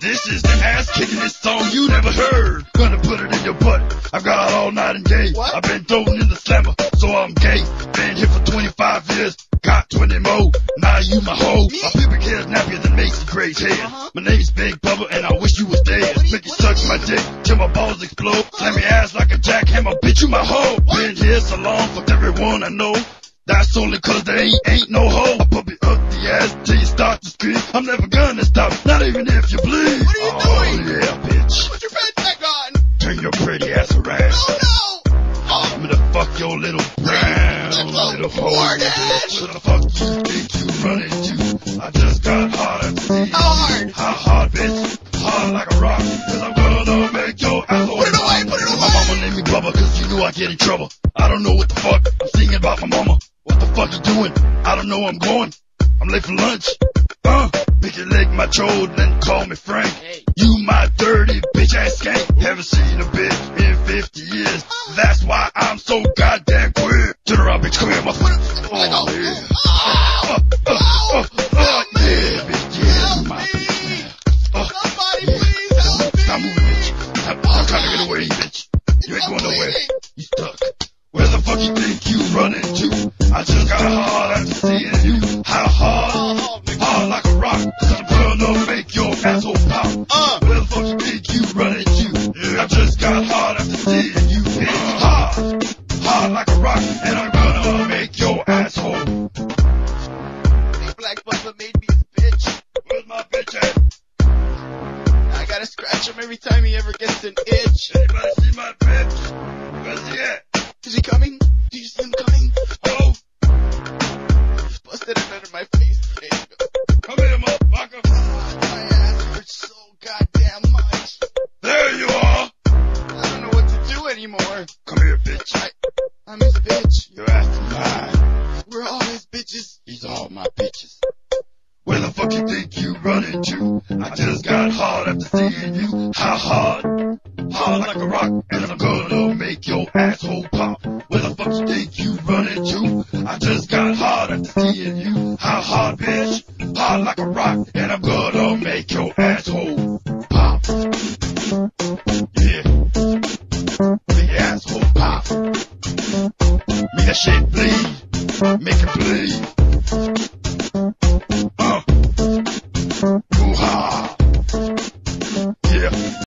This is the ass kicking this song you never heard. Gonna put it in your butt. I've got all night and day. What? I've been thrown in the slammer, so I'm gay. Been here for 25 years. Got 20 more. Now you my hoe. My pubic hair's nappier than Macy Gray's hair. Uh-huh. My name's Big Bubba and I wish you was dead. Make you suck my dick till my balls explode. Slam your ass like a jackhammer, bitch you my hoe. Been here so long, fucked everyone I know. That's only cause there ain't, ain't no hoe. I'm never gonna stop, not even if you bleed. What are you oh, doing? yeah, bitch. Put your pants back on. Turn your pretty ass around. Oh no. Oh, I'm gonna fuck your little brown little bitch. What the fuck you think you run into? I just got hard at the how hard? How hard, bitch? Hard like a rock. Cause I'm gonna make your asshole. Put it away, put it My mama named me Bubba cause you knew I get in trouble. I don't know what the fuck. I'm singing about my mama. What the fuck you doing? I don't know where I'm going. I'm late for lunch. Uh, pick your leg, my chode, then call me Frank. You my dirty bitch ass skank. Haven't seen a bitch in 50 years. That's why I'm so goddamn queer. Turn around, bitch, come here, motherfucker. Oh, yeah. Oh, uh, uh, yeah, bitch, yeah, you my. Uh, Somebody yeah. please help me. Stop moving, bitch. Stop, I'm trying to get away, bitch. You ain't going nowhere. You stuck. Where the fuck you think you running to? I just got hard after seeing you. Uh. Where the fuck you think you running to? I just got hard after seeing you. Bitch. Hard. Hard like a rock. And I'm gonna make your asshole. Big Black Bubba made me his bitch. Where's my bitch at? I gotta scratch him every time he ever gets an itch. Anybody see my bitch? Where's he at? Is he coming? Do you see him coming? Anymore. Come here, bitch. I, I'm his bitch. Your ass is mine. We're all his bitches. He's all my bitches. Where the fuck you think you running to? I just got hard after seeing you. How hard? Hard like a rock, and I'm gonna make your asshole pop. Where the fuck you think you running to? I just got hard after seeing you. How hard, bitch? Hard like a rock, and I'm gonna make your that shit bleed. Make it bleed.